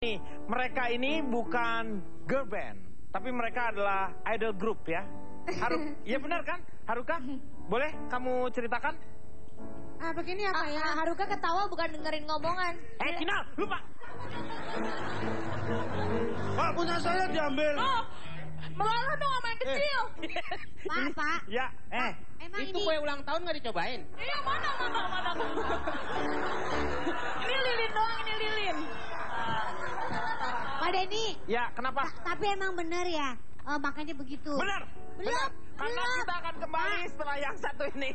Nih, mereka ini bukan girl band, tapi mereka adalah idol group ya. Haru, iya benar kan? Haruka, boleh kamu ceritakan? Ah, begini apa ya? Ah, Haruka ketawa bukan dengerin ngomongan. Eh, Kinal, lupa. Pak punya saya diambil. Oh, mengalah dong sama yang kecil. Pak, Pak. Ya, eh, Emang Itu ini kue ulang tahun nggak dicobain? Iya, mana, mana, mana. ini lilin doang, ini lilin. Pak Denny. ya kenapa? ta- Tapi emang benar ya. Oh, makanya begitu. Benar, benar. Karena belum. kita akan kembali setelah yang satu ini.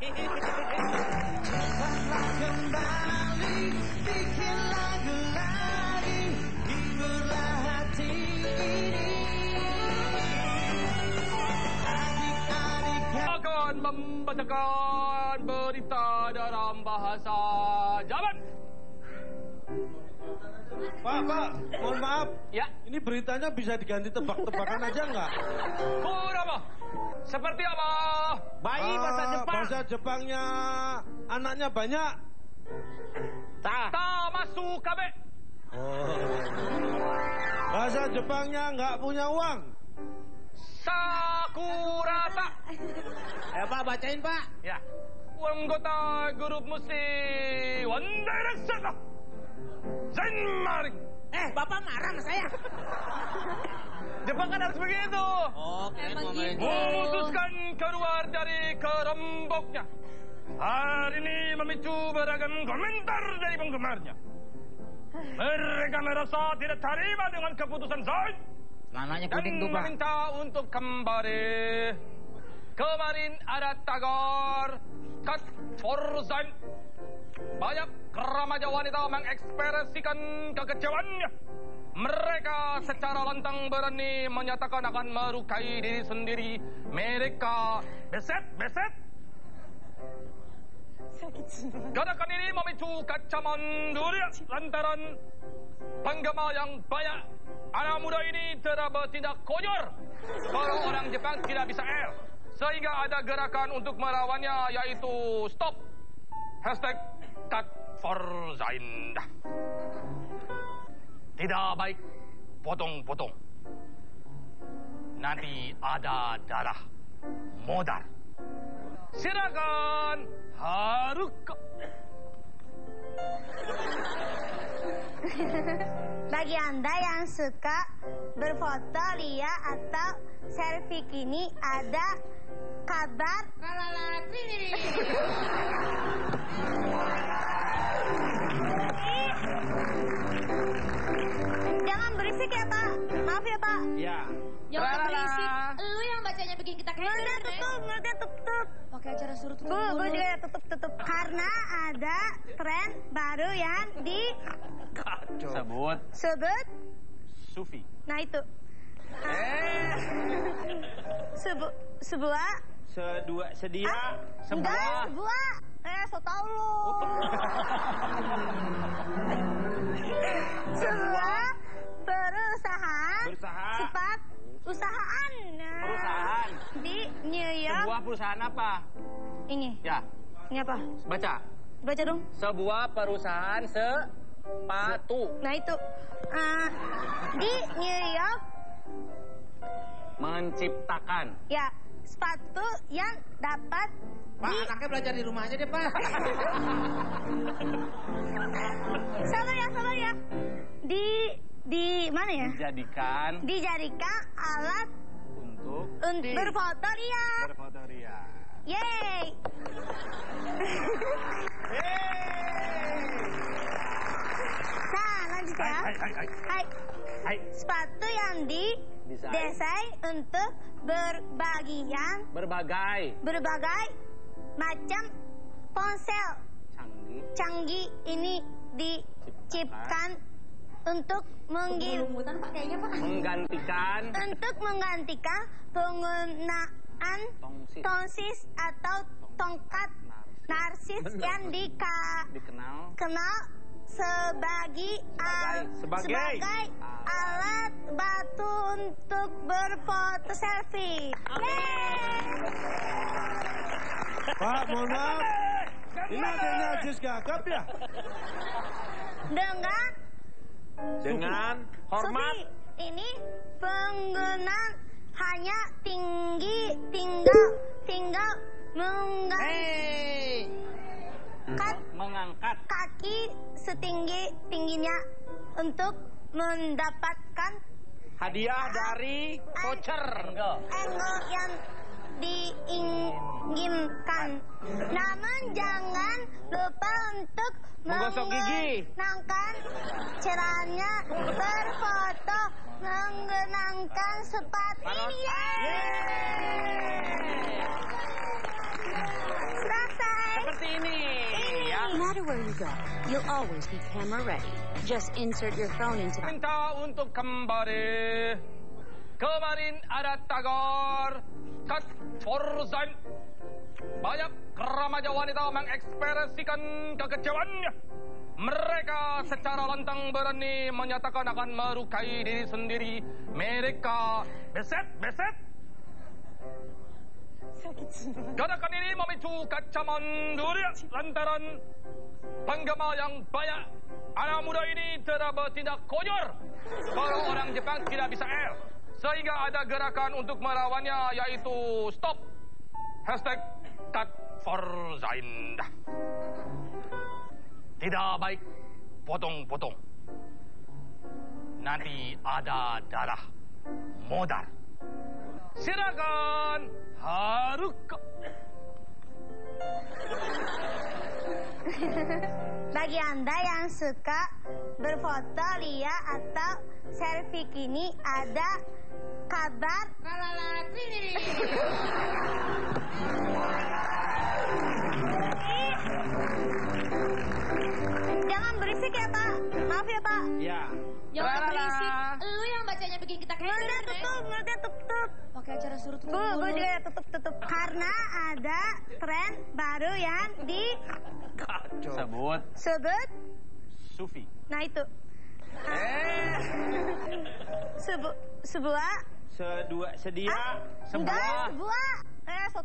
akan membacakan berita dalam bahasa Pak, Pak, mohon maaf. Ya, Ini beritanya bisa diganti tebak-tebakan aja nggak? kurapa? Seperti apa? Bayi bahasa Ah, Jepang. Bahasa Jepangnya anaknya banyak. Tah. Ta masuk kabe. Oh. Bahasa Jepangnya nggak punya uang. Sakurata. Eh Pak, bacain Pak. Ya. Anggota grup musik One Direction. Zenmaring. Eh, Bapak marah sama saya. Jepang kan harus begitu. Oke, Emang gitu. Memutuskan keluar dari keremboknya. Hari ini memicu beragam komentar dari penggemarnya. Mereka merasa tidak terima dengan keputusan Zaid Celananya dan kuning tuh Pak. meminta untuk kembali. Kemarin ada tagar cut for Zaid. Banyak remaja wanita mengekspresikan kekecewaannya. Mereka secara lantang berani menyatakan akan melukai diri sendiri. Mereka beset, beset. Gerakan ini memicu kecaman dunia lantaran penggemar yang banyak anak muda ini telah bertindak konyol. Kalau orang Jepang tidak bisa L. Sehingga ada gerakan untuk melawannya yaitu stop. Hashtag cut for Zain. Tidak baik potong-potong. Nanti ada darah modal. Silakan Haruka. Bagi Anda yang suka berfoto lia atau selfie kini ada kabar Jangan berisik ya Pak. Maaf ya Pak. Ya. Jangan berisik. Lu yang bacanya bikin kita kayak Mulutnya tutup, mulutnya tutup. Pakai acara suruh tutup Bu, mulut. juga ya tutup tutup. Karena ada tren baru yang Kacau. Sebut disebut. Sufi. Nah itu. Eh, Sebu, sebuah sedua, sedia, Enggak, sebuah. sebuah. Eh, so tau lu. sebuah perusahaan Berusaha. sifat usahaan Nah, Perusahaan. di New York. Sebuah perusahaan apa? Ini, Ya, ini apa? baca. Baca dong. Sebuah perusahaan sepatu. Nah itu Eh, di New York Menciptakan. ya sepatu yang dapat Pak, di anaknya belajar di rumah aja deh Pak. sabar ya sabar ya di di mana ya? Dijadikan Dijadikan alat untuk untuk berfoto lihat. berfoto ria. Yeay. Nah, lanjut ya. Hai, hai, hai. Hai. Hai. Sepatu yang Desain. didesain untuk berbagian. Berbagai. Berbagai macam ponsel. Canggih. Canggih ini diciptakan untuk kayaknya pak. menggantikan. Untuk menggantikan penggunaan tongsis. tongsis atau tongkat narsis yang dika- dikenal. kenal sebagai al- Sebagai. sebagai alat batu untuk berfoto selfie. Pak, mohon maaf. Ini adanya Jis Gagap ya? Dengan Dengan hormat. Sufi, ini pengguna hanya tinggi tinggal tinggal mengangkat Mengangkat. kaki setinggi tingginya untuk mendapatkan Hadiah dari voucher. Enggak. angle yang diinginkan. Namun jangan lupa untuk Menggosok gigi. caranya berfoto menggunakan sepatu ini. Selesai. Seperti ini. Ya. No matter where you go, you'll always be camera ready. Just insert your phone into Minta untuk kembali. Kemarin ada tagar Cut Forzan. Banyak remaja wanita mengekspresikan kekecewaannya. Mereka secara lantang berani menyatakan akan merukai diri sendiri. Mereka beset, beset. Gerakan ini memicu kecaman dunia lantaran penggemar yang banyak anak muda ini telah bertindak konyol. Kalau orang Jepang tidak bisa L. Sehingga ada gerakan untuk melawannya yaitu stop. Hashtag cut for Zain. Tidak baik potong-potong. Nanti ada darah modal. Silakan Haruka. Bagi Anda yang suka berfoto lia atau selfie kini ada kabar Jangan berisik ya Pak. Maaf ya Pak. Ya. Jangan berisik. Bacanya bikin kita kayak Mulutnya gini, Nek. tutup, mulutnya tutup. Pakai acara suruh tutup Bu, bu juga ya tutup tutup. Karena ada tren baru yang Sebut. disebut. Sufi. Nah itu. Eh. Sebu, sebuah. Sedua, sedia, Enggak, sebuah. sebuah. Eh, so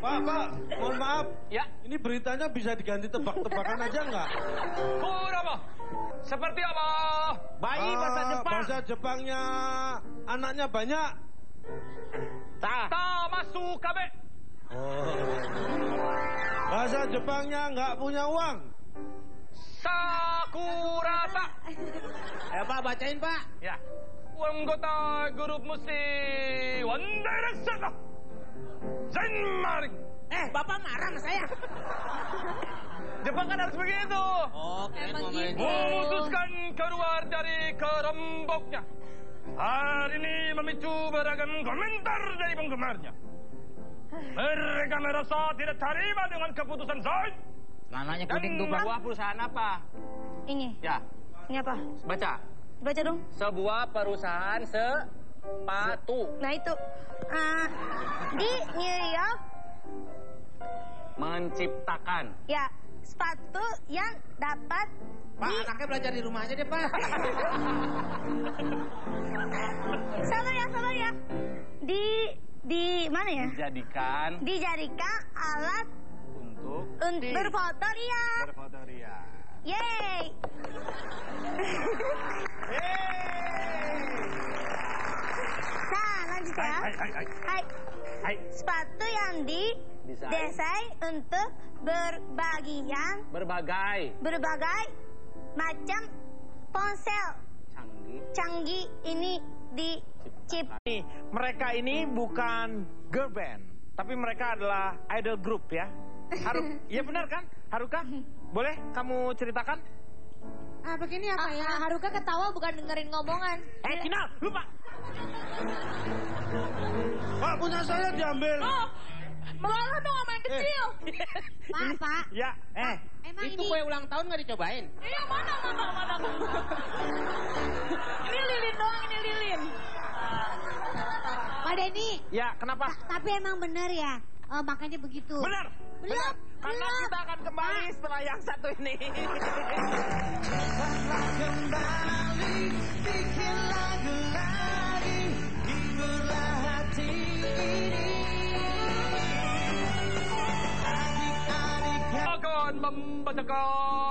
Pak, Pak, mohon maaf. Ya, Ini beritanya bisa diganti tebak-tebakan aja nggak? kurama. Seperti apa? Bayi bahasa Ah, Jepang. Bahasa Jepangnya anaknya banyak. Tah. Ta masuk kabe. Bahasa Jepangnya nggak punya uang. Sakurata. Ya Pak, bacain Pak. Ya. Anggota grup musik One Direction. Zenmaring. Eh, Bapak marah sama saya. Jepang kan harus begitu. Oh, Emang mau main. gitu. Memutuskan keluar dari keremboknya. Hari ini memicu beragam komentar dari penggemarnya. Mereka merasa tidak terima dengan keputusan Zain. Celananya Dan kuning tuh Pak. sebuah perusahaan apa? ini Ya, ini apa baca. baca dong Sebuah perusahaan sepatu nah itu Ah, di New York menciptakan. ya sepatu yang dapat Pak, di anaknya belajar di rumah aja deh Pak. sabar ya sabar ya di di mana ya Dijadikan dijadikan alat untuk untuk berfoto dia berfoto ria. yeay nah lanjut ya Hai, hai, hai. Hai. Hai. Sepatu yang didesain untuk berbagian Berbagai berbagai macam ponsel canggih canggih ini dicip Nih, mereka ini bukan girl band, tapi mereka adalah idol group ya. Haru, iya benar kan? Haruka, boleh kamu ceritakan? Ah, begini apa Ah, ya? ah, Haruka ketawa bukan dengerin ngomongan. Eh, Kinal, lupa. Pak, punya saya diambil. Oh, malah dong sama yang kecil. Pak, Pak. Ya, eh, Emang Itu ini kue ulang tahun nggak dicobain? Iya mana mana mana. ini lilin doang ini lilin. Pak Denny. ya kenapa? Tapi emang bener ya. Oh, makanya begitu. Benar. Benar. Karena kita akan kembali setelah yang satu ini. akan membacakan